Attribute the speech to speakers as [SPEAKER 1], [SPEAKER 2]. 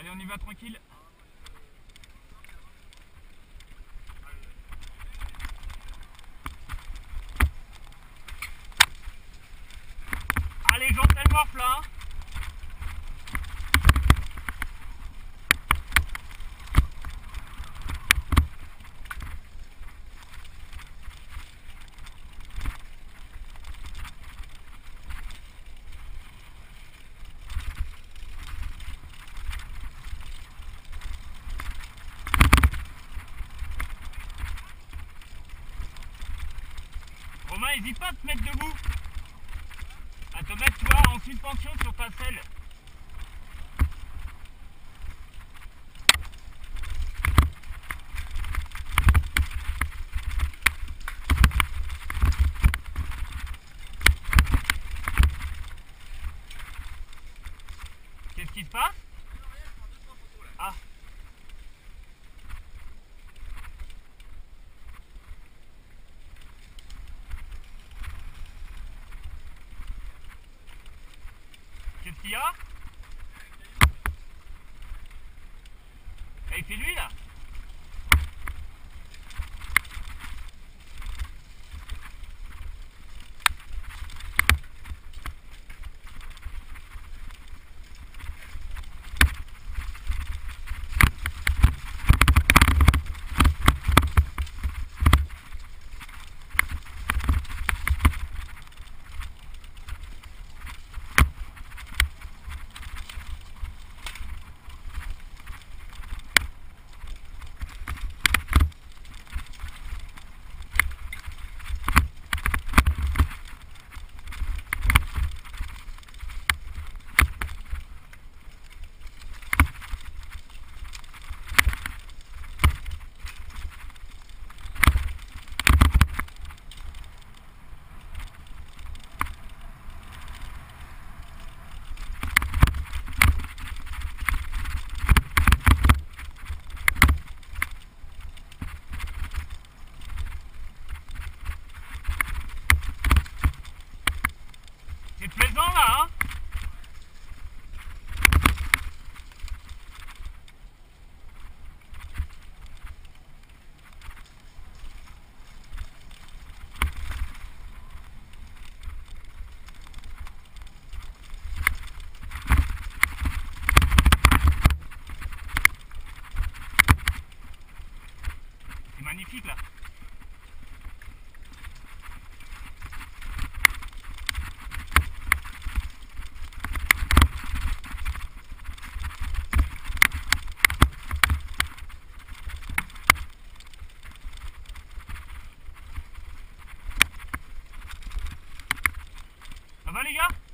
[SPEAKER 1] Allez, on y va tranquille. Allez, Jean morph n'hésite pas à te mettre debout. À te mettre, tu vois, en suspension sur ta selle. Qu'est-ce qui se passe Ah Y a Eh, c'est lui là C'est plaisant là, hein C'est magnifique là. ready, yeah?